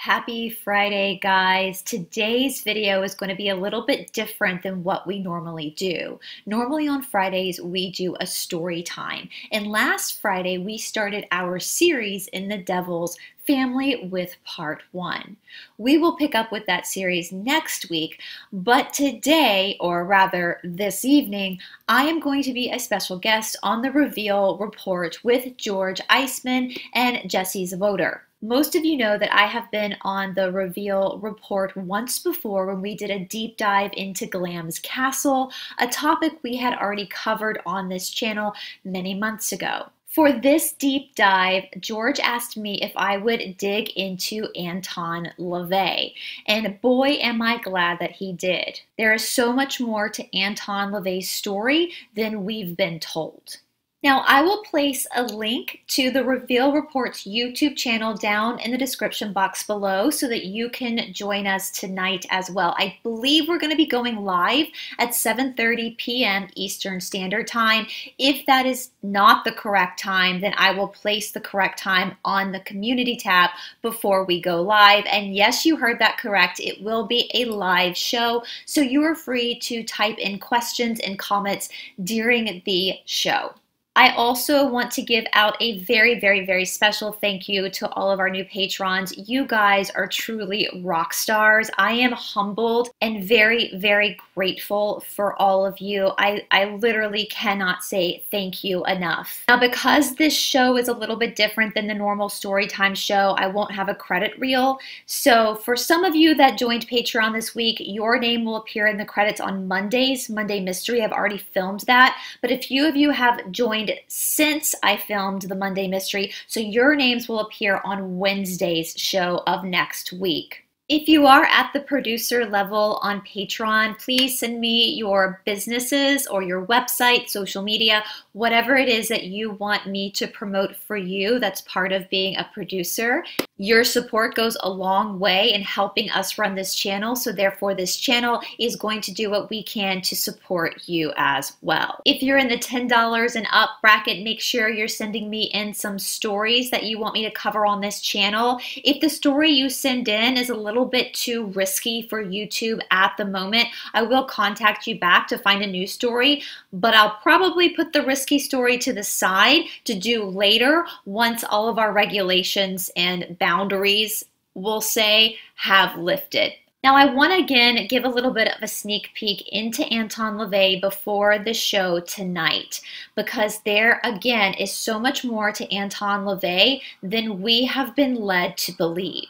Happy Friday, guys. Today's video is going to be a little bit different than what we normally do. Normally on Fridays, we do a story time. And last Friday, we started our series in the Devil's Family with part one. We will pick up with that series next week, but today, or rather this evening, I am going to be a special guest on the Reveal Report with George Eisman and Jesse Zavoder. Most of you know that I have been on the Reveal report once before when we did a deep dive into Glamis Castle, a topic we had already covered on this channel many months ago. For this deep dive, George asked me if I would dig into Anton LaVey, and boy am I glad that he did. There is so much more to Anton LaVey's story than we've been told. Now, I will place a link to the Reveal Reports YouTube channel down in the description box below so that you can join us tonight as well. I believe we're going to be going live at 7.30 p.m. Eastern Standard Time. If that is not the correct time, then I will place the correct time on the community tab before we go live. And yes, you heard that correct. It will be a live show, so you are free to type in questions and comments during the show. I also want to give out a very, very, very special thank you to all of our new patrons. You guys are truly rock stars. I am humbled and very, very grateful for all of you. I, I literally cannot say thank you enough. Now, because this show is a little bit different than the normal Storytime show, I won't have a credit reel. So for some of you that joined Patreon this week, your name will appear in the credits on Mondays. Monday Mystery, I've already filmed that. But a few of you have joined since I filmed the Monday Mystery, so your names will appear on Wednesday's show of next week. If you are at the producer level on Patreon, please send me your businesses or your website, social media, whatever it is that you want me to promote for you that's part of being a producer. Your support goes a long way in helping us run this channel, so therefore this channel is going to do what we can to support you as well. If you're in the $10 and up bracket, make sure you're sending me in some stories that you want me to cover on this channel. If the story you send in is a little bit too risky for YouTube at the moment, I will contact you back to find a new story, but I'll probably put the risky story to the side to do later once all of our regulations and boundaries, we'll say, have lifted. Now, I want to again give a little bit of a sneak peek into Anton LaVey before the show tonight, because there again is so much more to Anton LaVey than we have been led to believe.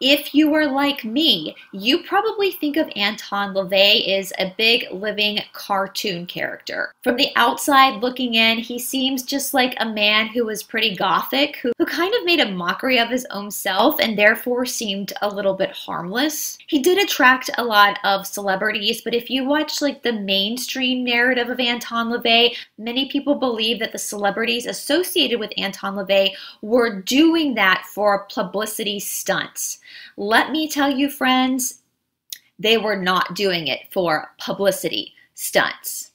If you are like me, you probably think of Anton LaVey as a big living cartoon character. From the outside looking in, he seems just like a man who was pretty gothic, who, who kind of made a mockery of his own self and therefore seemed a little bit harmless. He did attract a lot of celebrities, but if you watch like the mainstream narrative of Anton LaVey, many people believe that the celebrities associated with Anton LaVey were doing that for publicity stunts. Let me tell you, friends, they were not doing it for publicity stunts.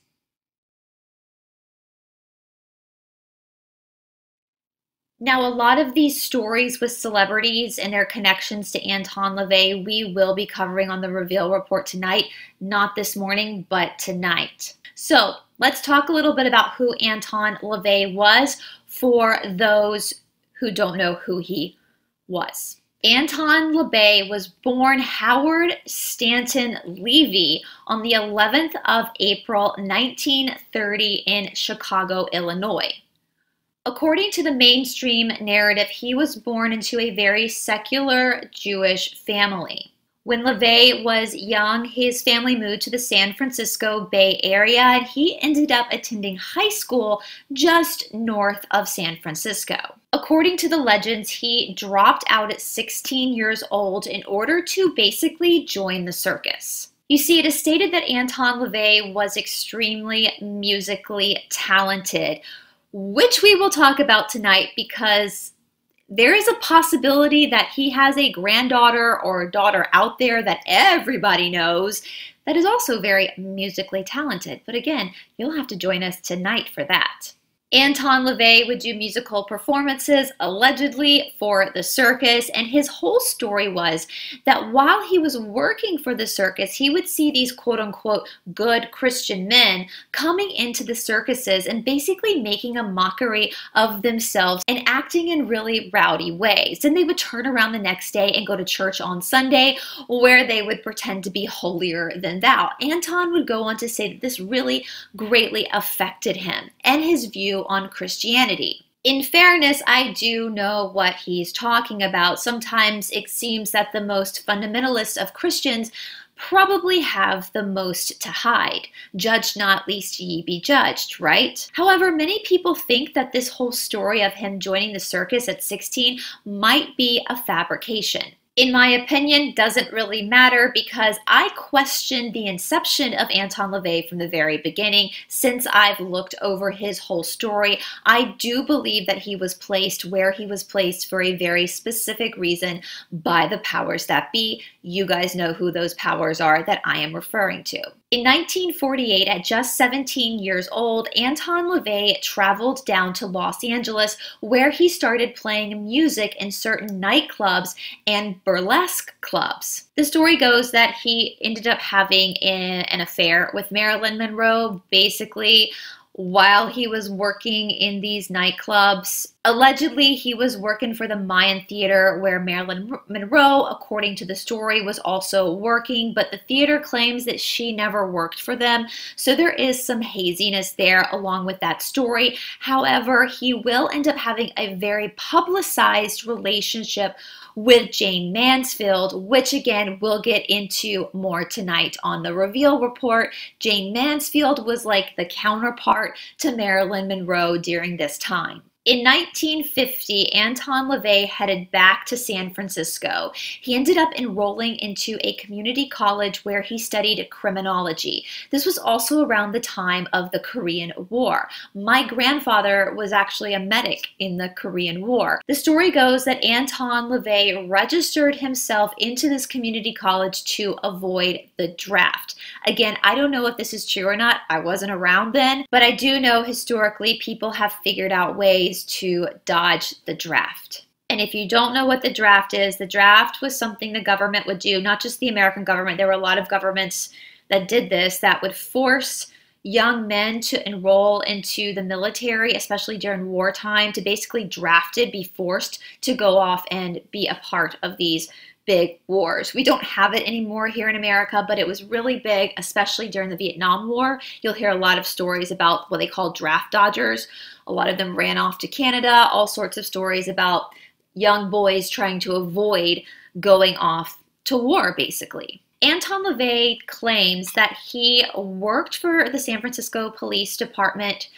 Now, a lot of these stories with celebrities and their connections to Anton LaVey, we will be covering on the Reveal Report tonight. Not this morning, but tonight. So let's talk a little bit about who Anton LaVey was for those who don't know who he was. Anton LaVey was born Howard Stanton Levy on the 11th of April 1930 in Chicago, Illinois. According to the mainstream narrative, he was born into a very secular Jewish family. When LaVey was young, his family moved to the San Francisco Bay Area and he ended up attending high school just north of San Francisco. According to the legends, he dropped out at 16 years old in order to basically join the circus. You see, it is stated that Anton LaVey was extremely musically talented, which we will talk about tonight because there is a possibility that he has a granddaughter or a daughter out there that everybody knows that is also very musically talented. But again, you'll have to join us tonight for that. Anton LaVey would do musical performances allegedly for the circus, and his whole story was that while he was working for the circus, he would see these quote unquote good Christian men coming into the circuses and basically making a mockery of themselves and acting in really rowdy ways. Then they would turn around the next day and go to church on Sunday where they would pretend to be holier than thou. Anton would go on to say that this really greatly affected him and his view on Christianity. In fairness, I do know what he's talking about. Sometimes it seems that the most fundamentalist of Christians probably have the most to hide. Judge not, lest ye be judged, right? However, many people think that this whole story of him joining the circus at 16 might be a fabrication in my opinion, doesn't really matter because I questioned the inception of Anton LaVey from the very beginning. Since I've looked over his whole story, I do believe that he was placed where he was placed for a very specific reason by the powers that be. You guys know who those powers are that I am referring to. In 1948, at just 17 years old, Anton LaVey traveled down to Los Angeles where he started playing music in certain nightclubs and burlesque clubs. The story goes that he ended up having an affair with Marilyn Monroe, basically while he was working in these nightclubs. Allegedly, he was working for the Mayan Theater where Marilyn Monroe, according to the story, was also working, but the theater claims that she never worked for them. So there is some haziness there along with that story. However, he will end up having a very publicized relationship with Jayne Mansfield, which again we'll get into more tonight on the Reveal Report. Jayne Mansfield was like the counterpart to Marilyn Monroe during this time. In 1950, Anton LaVey headed back to San Francisco. He ended up enrolling into a community college where he studied criminology. This was also around the time of the Korean War. My grandfather was actually a medic in the Korean War. The story goes that Anton LaVey registered himself into this community college to avoid the draft. Again, I don't know if this is true or not. I wasn't around then, but I do know historically people have figured out ways ways to dodge the draft. And if you don't know what the draft is, the draft was something the government would do, not just the American government. There were a lot of governments that did this that would force young men to enroll into the military, especially during wartime, to basically drafted, be forced to go off and be a part of these big wars. We don't have it anymore here in America, but it was really big, especially during the Vietnam War. You'll hear a lot of stories about what they call draft dodgers. A lot of them ran off to Canada, all sorts of stories about young boys trying to avoid going off to war, basically. Anton LaVey claims that he worked for the San Francisco Police Department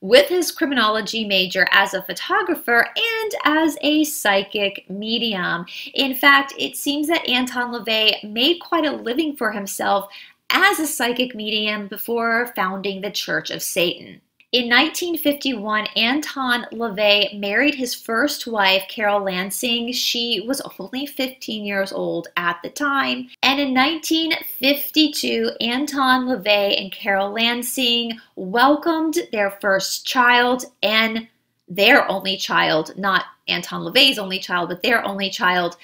with his criminology major as a photographer and as a psychic medium. In fact, it seems that Anton LaVey made quite a living for himself as a psychic medium before founding the Church of Satan. In 1951, Anton LaVey married his first wife, Carol Lansing. She was only 15 years old at the time. And in 1952, Anton LaVey and Carol Lansing welcomed their first child and their only child, not Anton LaVey's only child, but their only child,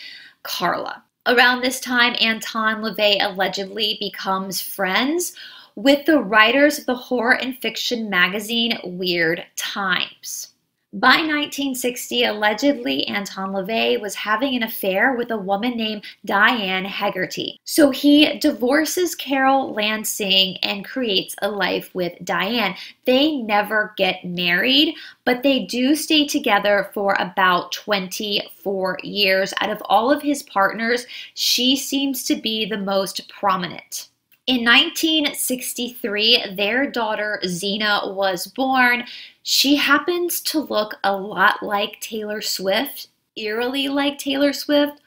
Carla. Around this time, Anton LaVey allegedly becomes friends with the writers of the horror and fiction magazine Weird Tales. By 1960, allegedly, Anton LaVey was having an affair with a woman named Diane Hegarty. So he divorces Carol Lansing and creates a life with Diane. They never get married, but they do stay together for about 24 years. Out of all of his partners, she seems to be the most prominent. In 1963, their daughter Zeena was born. She happens to look a lot like Taylor Swift, eerily like Taylor Swift,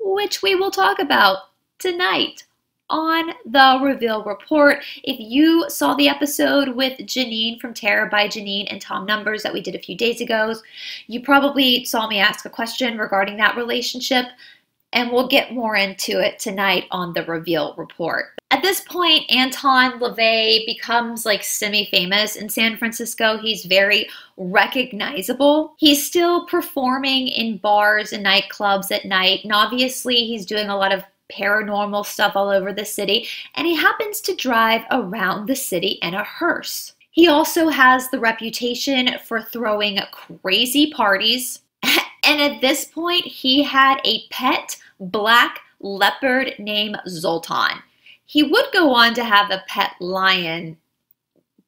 which we will talk about tonight on the Reveal Report. If you saw the episode with Janine from Terror by Janine and Tom Numbers that we did a few days ago, you probably saw me ask a question regarding that relationship. And we'll get more into it tonight on the reveal report. At this point, Anton LaVey becomes like semi famous in San Francisco. He's very recognizable. He's still performing in bars and nightclubs at night, and obviously, he's doing a lot of paranormal stuff all over the city, and he happens to drive around the city in a hearse. He also has the reputation for throwing crazy parties, and at this point, he had a pet black leopard named Zoltan. He would go on to have a pet lion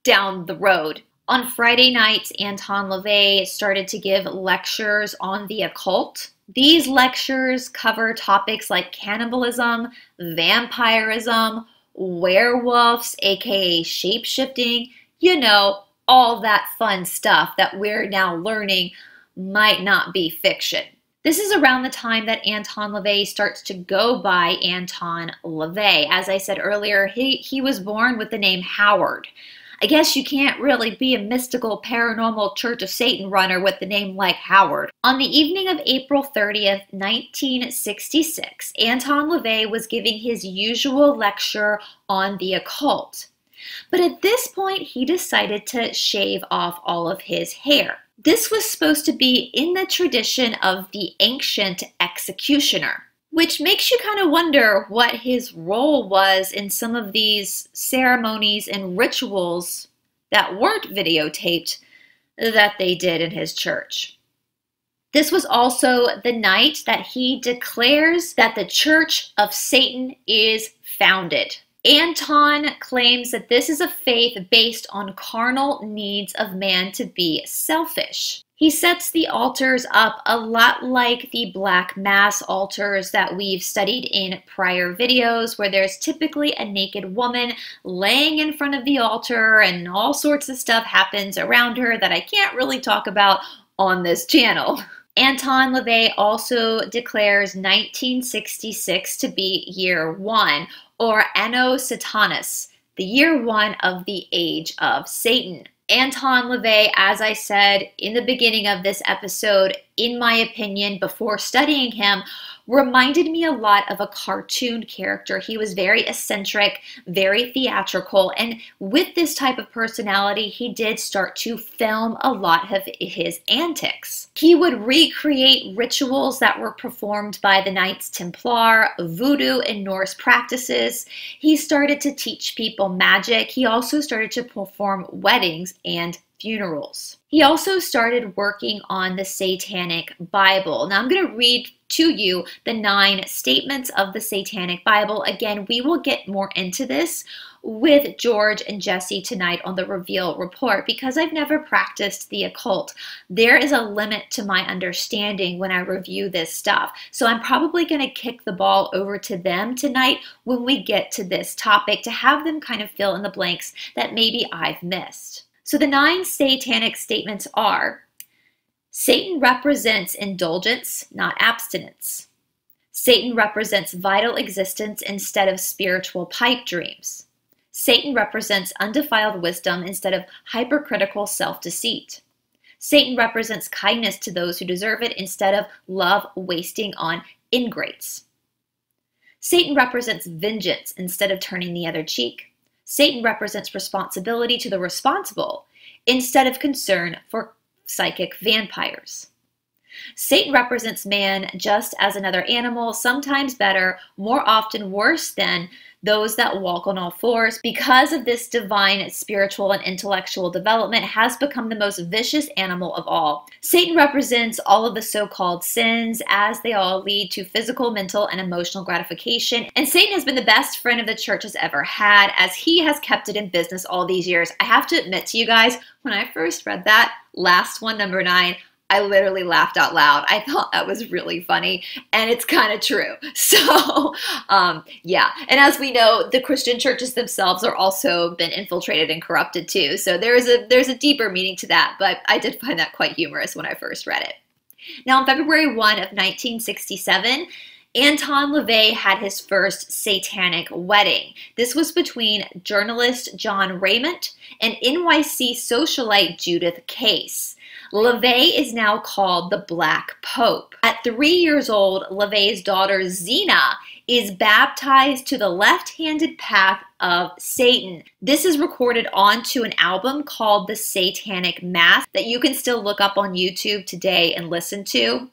down the road. On Friday nights, Anton LaVey started to give lectures on the occult. These lectures cover topics like cannibalism, vampirism, werewolves, aka shapeshifting, you know, all that fun stuff that we're now learning might not be fiction. This is around the time that Anton LaVey starts to go by Anton LaVey. As I said earlier, he, he was born with the name Howard. I guess you can't really be a mystical paranormal Church of Satan runner with the name like Howard. On the evening of April 30th, 1966, Anton LaVey was giving his usual lecture on the occult. But at this point, he decided to shave off all of his hair. This was supposed to be in the tradition of the ancient executioner, which makes you kind of wonder what his role was in some of these ceremonies and rituals that weren't videotaped that they did in his church. This was also the night that he declares that the Church of Satan is founded. Anton claims that this is a faith based on carnal needs of man to be selfish. He sets the altars up a lot like the black mass altars that we've studied in prior videos, where there's typically a naked woman laying in front of the altar and all sorts of stuff happens around her that I can't really talk about on this channel. Anton LaVey also declares 1966 to be year one, or Anno Satanas, the year one of the age of Satan. Anton LaVey, as I said in the beginning of this episode, in my opinion, before studying him, reminded me a lot of a cartoon character. He was very eccentric, very theatrical, and with this type of personality, he did start to film a lot of his antics. He would recreate rituals that were performed by the Knights Templar, voodoo, and Norse practices. He started to teach people magic. He also started to perform weddings and funerals. He also started working on the Satanic Bible. Now, I'm going to read to you the nine statements of the Satanic Bible. Again, we will get more into this with George and Jesse tonight on the Reveal Report because I've never practiced the occult. There is a limit to my understanding when I review this stuff. So I'm probably going to kick the ball over to them tonight when we get to this topic to have them kind of fill in the blanks that maybe I've missed. So the nine satanic statements are Satan represents indulgence, not abstinence. Satan represents vital existence instead of spiritual pipe dreams. Satan represents undefiled wisdom instead of hypercritical self deceit. Satan represents kindness to those who deserve it instead of love wasting on ingrates. Satan represents vengeance instead of turning the other cheek. Satan represents responsibility to the responsible instead of concern for psychic vampires. Satan represents man just as another animal, sometimes better, more often worse than those that walk on all fours, because of this divine spiritual and intellectual development, has become the most vicious animal of all. Satan represents all of the so called sins as they all lead to physical, mental, and emotional gratification. And Satan has been the best friend of the church has ever had, as he has kept it in business all these years. I have to admit to you guys, when I first read that last one, number nine, I literally laughed out loud. I thought that was really funny, and it's kind of true. So, um, yeah. And as we know, the Christian churches themselves are also been infiltrated and corrupted too. So there is a there's a deeper meaning to that, but I did find that quite humorous when I first read it. Now, on February 1 of 1967, Anton LaVey had his first satanic wedding. This was between journalist John Raymond and NYC socialite Judith Case. LaVey is now called the Black Pope. At three years old, LaVey's daughter Zeena is baptized to the left handed path of Satan. This is recorded onto an album called The Satanic Mass that you can still look up on YouTube today and listen to.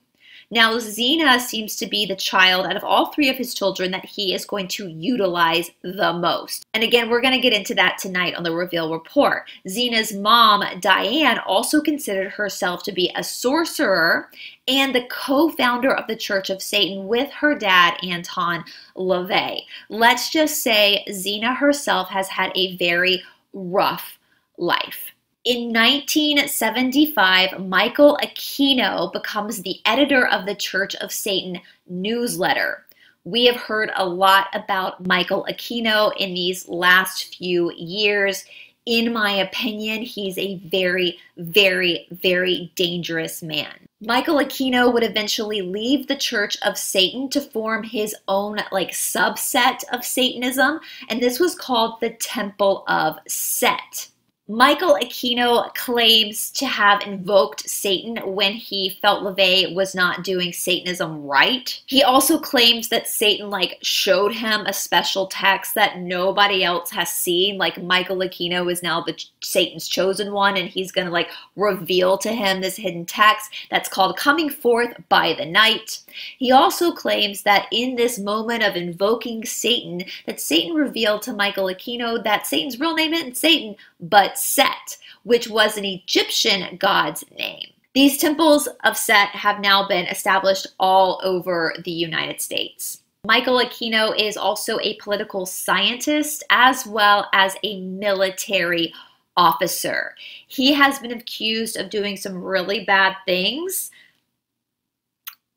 Now, Zeena seems to be the child out of all three of his children that he is going to utilize the most. And again, we're going to get into that tonight on the Reveal Report. Zeena's mom, Diane, also considered herself to be a sorcerer and the co-founder of the Church of Satan with her dad, Anton LaVey. Let's just say Zeena herself has had a very rough life. In 1975, Michael Aquino becomes the editor of the Church of Satan newsletter. We have heard a lot about Michael Aquino in these last few years. In my opinion, he's a very, very, very dangerous man. Michael Aquino would eventually leave the Church of Satan to form his own like subset of Satanism, and this was called the Temple of Set. Michael Aquino claims to have invoked Satan when he felt LaVey was not doing Satanism right. He also claims that Satan like showed him a special text that nobody else has seen. Like Michael Aquino is now the Satan's chosen one and he's going to like reveal to him this hidden text that's called Coming Forth by the Night. He also claims that in this moment of invoking Satan that Satan revealed to Michael Aquino that Satan's real name isn't Satan but Set, which was an Egyptian god's name. These temples of Set have now been established all over the United States. Michael Aquino is also a political scientist as well as a military officer. He has been accused of doing some really bad things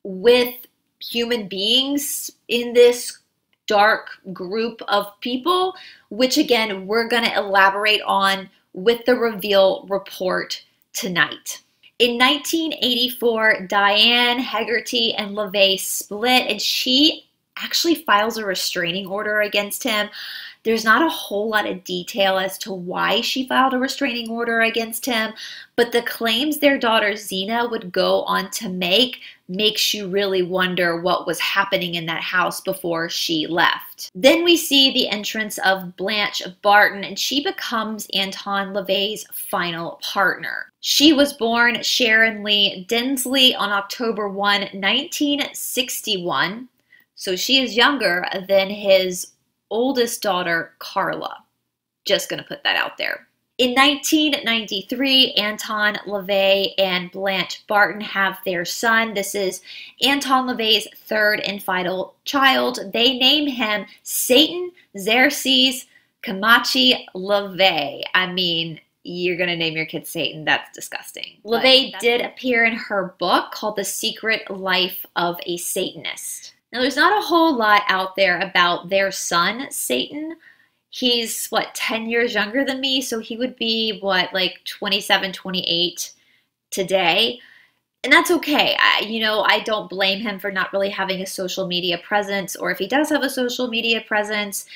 with human beings in this dark group of people, which again, we're going to elaborate on with the reveal report tonight. In 1984, Diane Hegarty and LaVey split, and she actually files a restraining order against him. There's not a whole lot of detail as to why she filed a restraining order against him, but the claims their daughter Zeena would go on to make makes you really wonder what was happening in that house before she left. Then we see the entrance of Blanche Barton, and she becomes Anton LaVey's final partner. She was born Sharon Lee Densley on October 1, 1961. So she is younger than his oldest daughter, Carla. Just going to put that out there. In 1993, Anton LaVey and Blanche Barton have their son. This is Anton LaVey's third and final child. They name him Satan Xerxes Carnacki LaVey. I mean, you're going to name your kid Satan. That's disgusting. LaVey did appear in her book called The Secret Life of a Satanist. Now, there's not a whole lot out there about their son, Satan. He's, what, 10 years younger than me, so he would be, what, like 27, 28 today. And that's okay. I, you know, I don't blame him for not really having a social media presence, or if he does have a social media presence,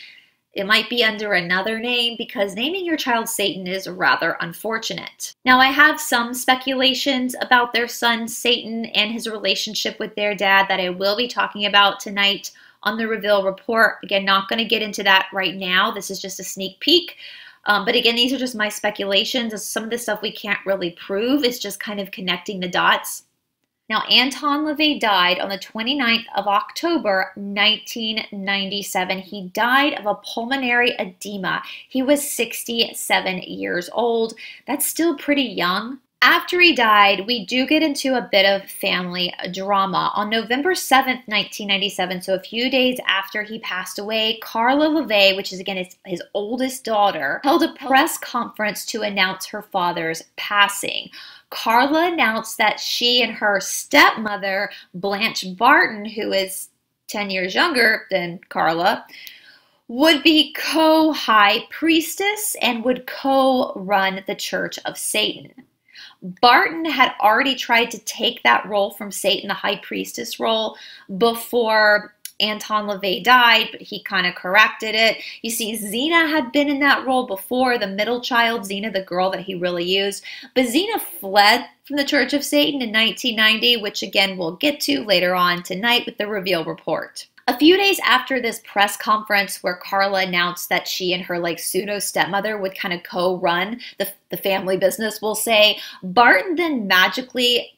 it might be under another name because naming your child Satan is rather unfortunate. Now, I have some speculations about their son Satan and his relationship with their dad that I will be talking about tonight on the Reveal Report. Again, not going to get into that right now. This is just a sneak peek. Um, but again, these are just my speculations. Some of the stuff we can't really prove. It's just kind of connecting the dots. Now, Anton LaVey died on the 29th of October, 1997. He died of a pulmonary edema. He was 67 years old. That's still pretty young. After he died, we do get into a bit of family drama. On November 7th, 1997, so a few days after he passed away, Carla LaVey, which is again his, his oldest daughter, held a press conference to announce her father's passing. Carla announced that she and her stepmother, Blanche Barton, who is 10 years younger than Carla, would be co high priestess and would co run the Church of Satan. Barton had already tried to take that role from Satan, the high priestess role, before Anton LaVey died, but he kind of corrected it. You see, Zeena had been in that role before, the middle child, Zeena, the girl that he really used. But Zeena fled from the Church of Satan in 1990, which again we'll get to later on tonight with the reveal report. A few days after this press conference where Carla announced that she and her like pseudo stepmother would kind of co-run the, the family business, we'll say, Barton then magically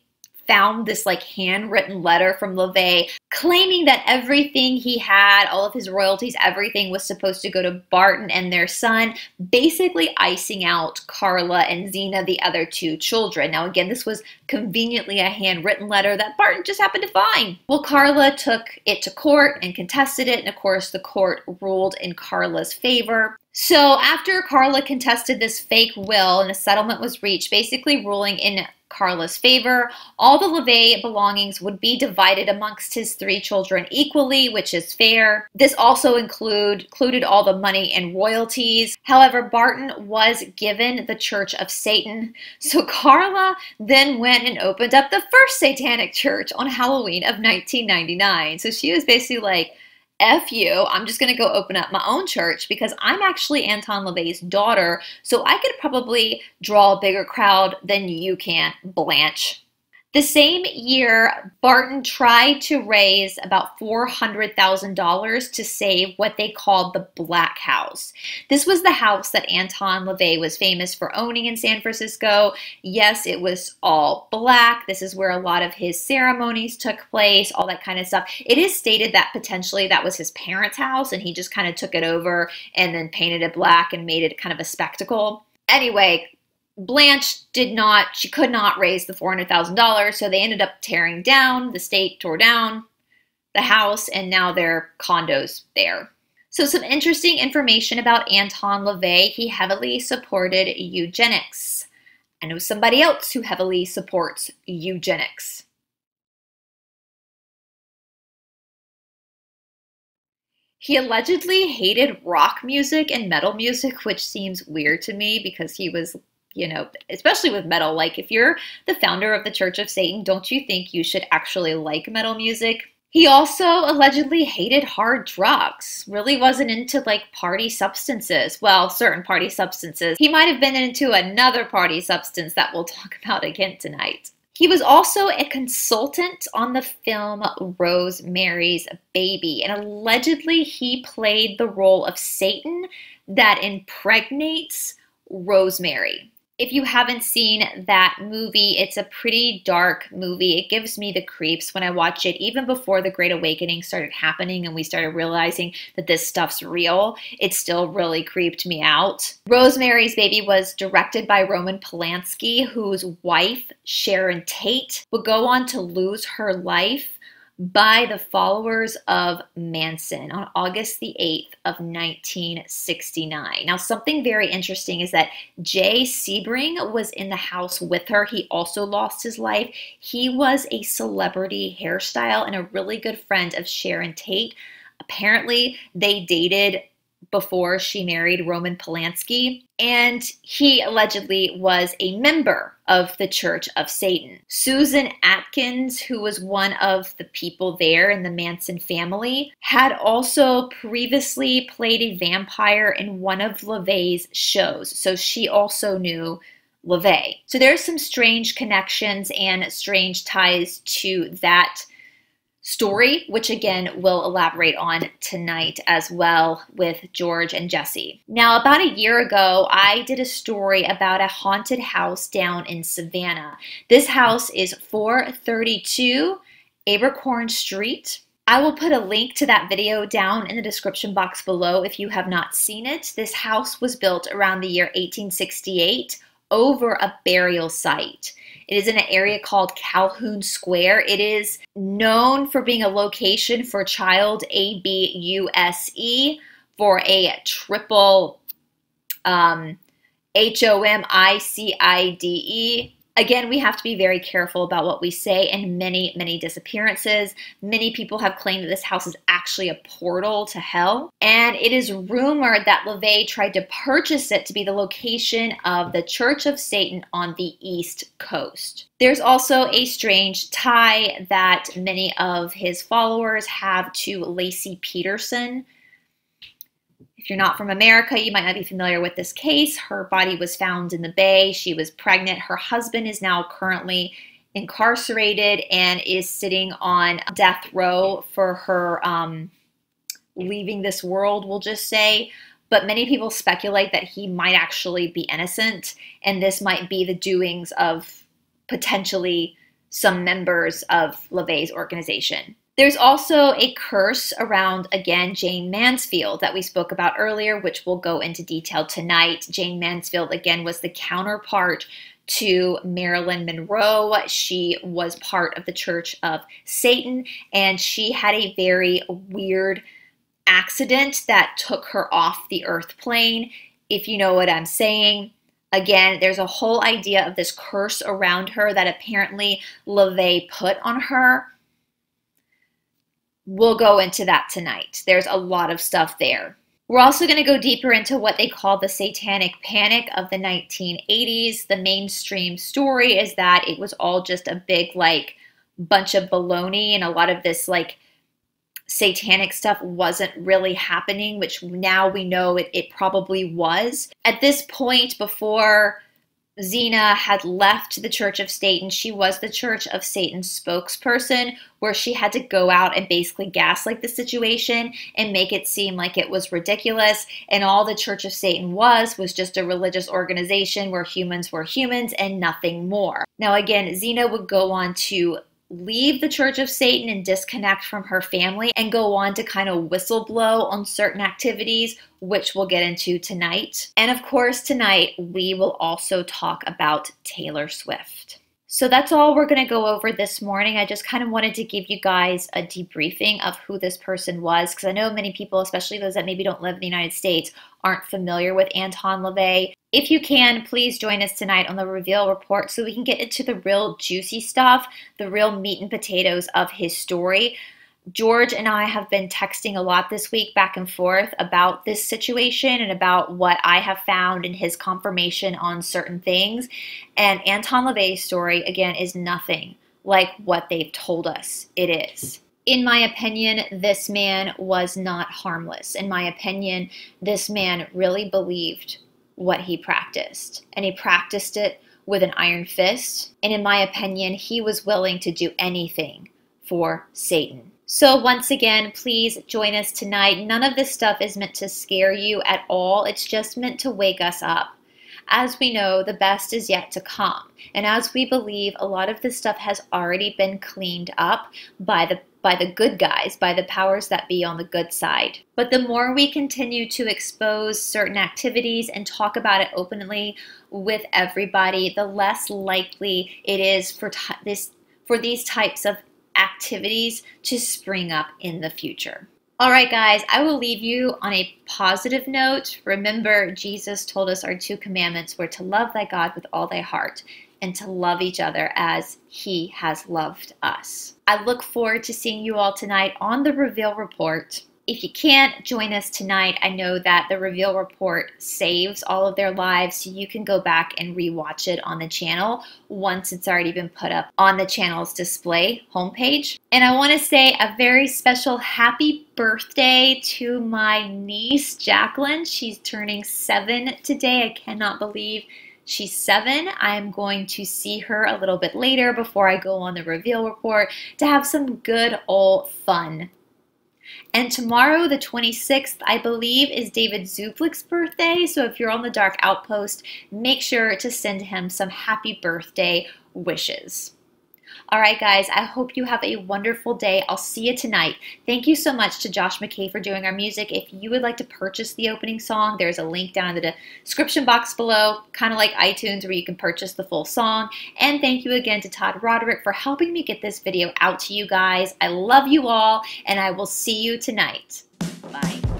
found this like handwritten letter from LaVey claiming that everything he had, all of his royalties, everything was supposed to go to Barton and their son, basically icing out Carla and Zeena, the other two children. Now, again, this was conveniently a handwritten letter that Barton just happened to find. Well, Carla took it to court and contested it, and of course, the court ruled in Carla's favor. So after Carla contested this fake will and a settlement was reached, basically ruling in Carla's favor. All the LaVey belongings would be divided amongst his three children equally, which is fair. This also include, included all the money and royalties. However, Barton was given the Church of Satan. So Carla then went and opened up the first satanic church on Halloween of 1999. So she was basically like, F you, I'm just going to go open up my own church because I'm actually Anton LaVey's daughter, so I could probably draw a bigger crowd than you can, Blanche. The same year, Barton tried to raise about $400,000 to save what they called the Black House. This was the house that Anton LaVey was famous for owning in San Francisco. Yes, it was all black. This is where a lot of his ceremonies took place, all that kind of stuff. It is stated that potentially that was his parents' house and he just kind of took it over and then painted it black and made it kind of a spectacle. Anyway, Blanche did not, she could not raise the $400,000, so they ended up tearing down, the state tore down the house, and now their condos there. So some interesting information about Anton LaVey. He heavily supported eugenics. I know somebody else who heavily supports eugenics. He allegedly hated rock music and metal music, which seems weird to me because he was you know, especially with metal. Like, if you're the founder of the Church of Satan, don't you think you should actually like metal music? He also allegedly hated hard drugs, really wasn't into like party substances. Well, certain party substances. He might have been into another party substance that we'll talk about again tonight. He was also a consultant on the film Rosemary's Baby, and allegedly he played the role of Satan that impregnates Rosemary if you haven't seen that movie, it's a pretty dark movie. It gives me the creeps when I watch it, even before the Great Awakening started happening and we started realizing that this stuff's real. It still really creeped me out. Rosemary's Baby was directed by Roman Polanski, whose wife, Sharon Tate, would go on to lose her life by the followers of Manson on August the 8th of 1969. Now, something very interesting is that Jay Sebring was in the house with her. He also lost his life. He was a celebrity hairstyle and a really good friend of Sharon Tate. Apparently, they dated before she married Roman Polanski, and he allegedly was a member of the Church of Satan. Susan Atkins, who was one of the people there in the Manson family, had also previously played a vampire in one of LaVey's shows, so she also knew LaVey. So there's some strange connections and strange ties to that story, which again we'll elaborate on tonight as well with George and Jesse. Now, about a year ago, I did a story about a haunted house down in Savannah. This house is 432 Abercorn Street. I will put a link to that video down in the description box below if you have not seen it. This house was built around the year 1868 over a burial site. It is in an area called Calhoun Square. It is known for being a location for child ABUSE for a triple um, H O M I C I D E Again, we have to be very careful about what we say and many, many disappearances. Many people have claimed that this house is actually a portal to hell. And it is rumored that LaVey tried to purchase it to be the location of the Church of Satan on the East Coast. There's also a strange tie that many of his followers have to Laci Peterson If you're not from America, you might not be familiar with this case. Her body was found in the bay. She was pregnant. Her husband is now currently incarcerated and is sitting on death row for her um, leaving this world, we'll just say. But many people speculate that he might actually be innocent, and this might be the doings of potentially some members of LaVey's organization. There's also a curse around, again, Jayne Mansfield that we spoke about earlier, which we'll go into detail tonight. Jayne Mansfield, again, was the counterpart to Marilyn Monroe. She was part of the Church of Satan, and she had a very weird accident that took her off the earth plane, if you know what I'm saying. Again, there's a whole idea of this curse around her that apparently LaVey put on her We'll go into that tonight. There's a lot of stuff there. We're also going to go deeper into what they call the satanic panic of the 1980s. The mainstream story is that it was all just a big, like, bunch of baloney, and a lot of this, like, satanic stuff wasn't really happening, which now we know it, it probably was. At this point, before Zeena had left the Church of Satan. She was the Church of Satan spokesperson, where she had to go out and basically gaslight the situation and make it seem like it was ridiculous. And all the Church of Satan was was just a religious organization where humans were humans and nothing more. Now, again, Zeena would go on to leave the Church of Satan and disconnect from her family and go on to kind of whistleblow on certain activities, which we'll get into tonight. And of course, tonight we will also talk about Taylor Swift. So that's all we're going to go over this morning. I just kind of wanted to give you guys a debriefing of who this person was because I know many people, especially those that maybe don't live in the United States, aren't familiar with Anton LaVey. If you can, please join us tonight on the Reveal Report so we can get into the real juicy stuff, the real meat and potatoes of his story. George and I have been texting a lot this week back and forth about this situation and about what I have found in his confirmation on certain things. And Anton LaVey's story, again, is nothing like what they've told us it is. In my opinion, this man was not harmless. In my opinion, this man really believed what he practiced, and he practiced it with an iron fist. And in my opinion, he was willing to do anything for Satan. So once again, please join us tonight. None of this stuff is meant to scare you at all. It's just meant to wake us up. As we know, the best is yet to come. And as we believe, a lot of this stuff has already been cleaned up by the by the good guys, by the powers that be on the good side. But the more we continue to expose certain activities and talk about it openly with everybody, the less likely it is for this for these types of activities to spring up in the future. All right, guys, I will leave you on a positive note. Remember, Jesus told us our two commandments were to love thy God with all thy heart and to love each other as he has loved us. I look forward to seeing you all tonight on the Reveal Report. If you can't join us tonight, I know that the Reveal Report saves all of their lives, so you can go back and rewatch it on the channel once it's already been put up on the channel's display homepage. And I want to say a very special happy birthday to my niece, Jacqueline. She's turning seven today. I cannot believe She's seven. I'm going to see her a little bit later before I go on the reveal report to have some good old fun and tomorrow, the 26th, I believe, is David Zublick's birthday. So if you're on the Dark Outpost, make sure to send him some happy birthday wishes. All right, guys, I hope you have a wonderful day. I'll see you tonight. Thank you so much to Josh McKay for doing our music. If you would like to purchase the opening song, there's a link down in the description box below, kind of like iTunes where you can purchase the full song. And thank you again to Todd Roderick for helping me get this video out to you guys. I love you all, and I will see you tonight. Bye.